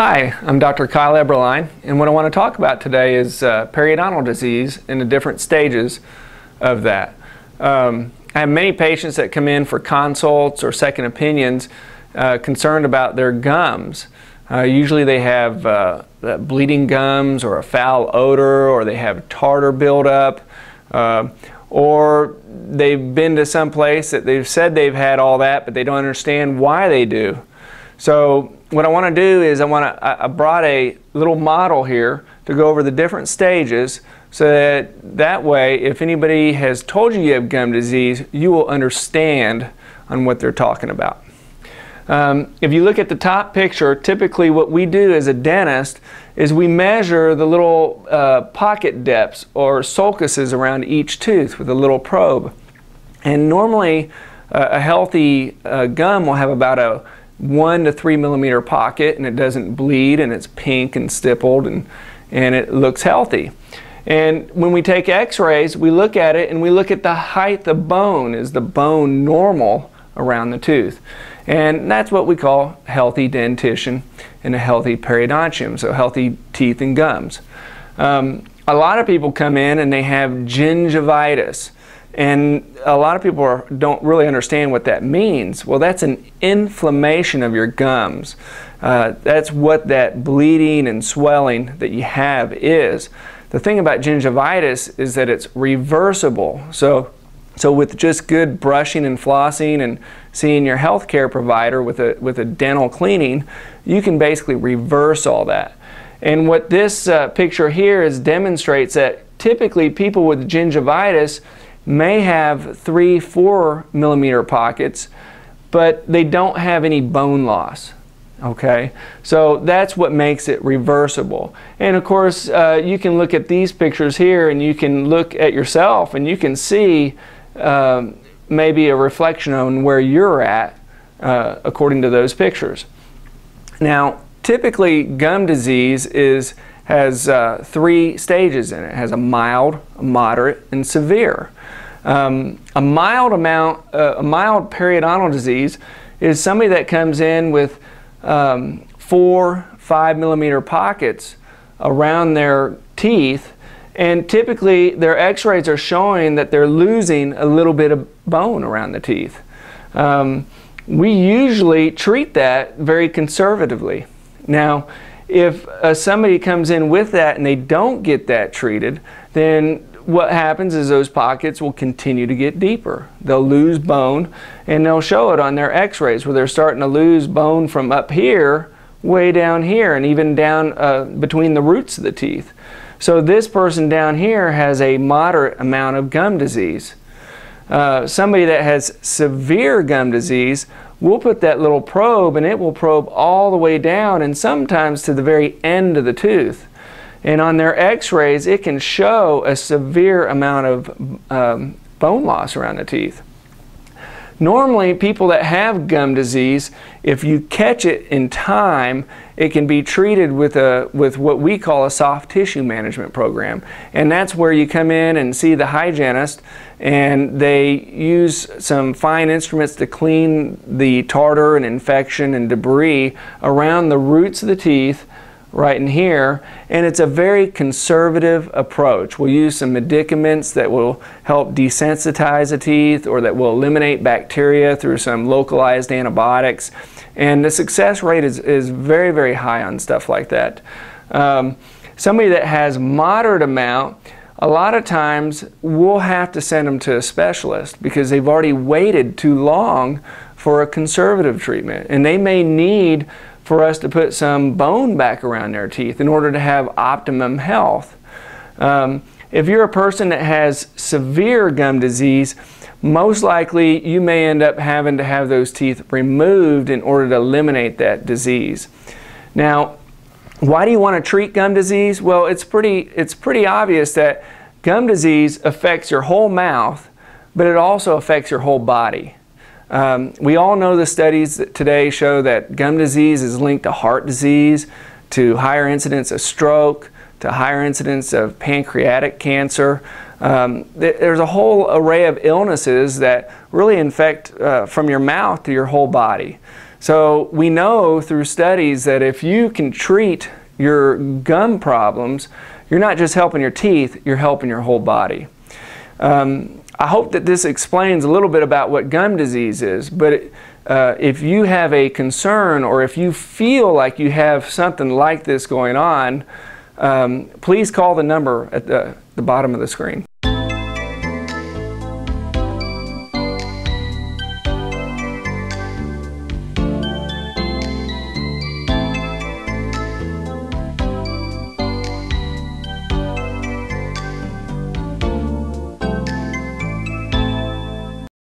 Hi, I'm Dr. Kyle Eberlein, and what I want to talk about today is uh, periodontal disease and the different stages of that. Um, I have many patients that come in for consults or second opinions uh, concerned about their gums. Uh, usually they have uh, bleeding gums or a foul odor or they have tartar buildup uh, or they've been to some place that they've said they've had all that but they don't understand why they do. So what I want to do is I want to I brought a little model here to go over the different stages so that that way if anybody has told you you have gum disease you will understand on what they're talking about. Um, if you look at the top picture, typically what we do as a dentist is we measure the little uh, pocket depths or sulcuses around each tooth with a little probe. And normally uh, a healthy uh, gum will have about a one to three millimeter pocket and it doesn't bleed and it's pink and stippled and, and it looks healthy. And when we take x-rays, we look at it and we look at the height of bone. Is the bone normal around the tooth? And that's what we call healthy dentition and a healthy periodontium, so healthy teeth and gums. Um, a lot of people come in and they have gingivitis. And a lot of people are, don't really understand what that means. Well, that's an inflammation of your gums. Uh, that's what that bleeding and swelling that you have is. The thing about gingivitis is that it's reversible. So so with just good brushing and flossing and seeing your healthcare provider with a, with a dental cleaning, you can basically reverse all that. And what this uh, picture here is demonstrates that typically people with gingivitis may have three, four millimeter pockets, but they don't have any bone loss. Okay, so that's what makes it reversible. And of course, uh, you can look at these pictures here and you can look at yourself and you can see um, maybe a reflection on where you're at uh, according to those pictures. Now, typically gum disease is has uh, three stages in it. It has a mild, a moderate, and severe. Um, a mild amount, uh, a mild periodontal disease is somebody that comes in with um, four, five millimeter pockets around their teeth and typically, their x rays are showing that they're losing a little bit of bone around the teeth. Um, we usually treat that very conservatively. Now, if uh, somebody comes in with that and they don't get that treated, then what happens is those pockets will continue to get deeper. They'll lose bone and they'll show it on their x rays where they're starting to lose bone from up here way down here and even down uh, between the roots of the teeth. So this person down here has a moderate amount of gum disease. Uh, somebody that has severe gum disease, we'll put that little probe and it will probe all the way down and sometimes to the very end of the tooth. And on their x-rays, it can show a severe amount of um, bone loss around the teeth. Normally, people that have gum disease, if you catch it in time, it can be treated with, a, with what we call a soft tissue management program. And that's where you come in and see the hygienist and they use some fine instruments to clean the tartar and infection and debris around the roots of the teeth right in here and it's a very conservative approach. We'll use some medicaments that will help desensitize the teeth or that will eliminate bacteria through some localized antibiotics and the success rate is, is very very high on stuff like that. Um, somebody that has moderate amount a lot of times we'll have to send them to a specialist because they've already waited too long for a conservative treatment and they may need for us to put some bone back around their teeth in order to have optimum health. Um, if you're a person that has severe gum disease, most likely you may end up having to have those teeth removed in order to eliminate that disease. Now, why do you want to treat gum disease? Well, it's pretty, it's pretty obvious that gum disease affects your whole mouth, but it also affects your whole body. Um, we all know the studies today show that gum disease is linked to heart disease, to higher incidence of stroke, to higher incidence of pancreatic cancer. Um, th there's a whole array of illnesses that really infect uh, from your mouth to your whole body. So we know through studies that if you can treat your gum problems, you're not just helping your teeth, you're helping your whole body. Um, I hope that this explains a little bit about what gum disease is, but uh, if you have a concern or if you feel like you have something like this going on, um, please call the number at the, the bottom of the screen.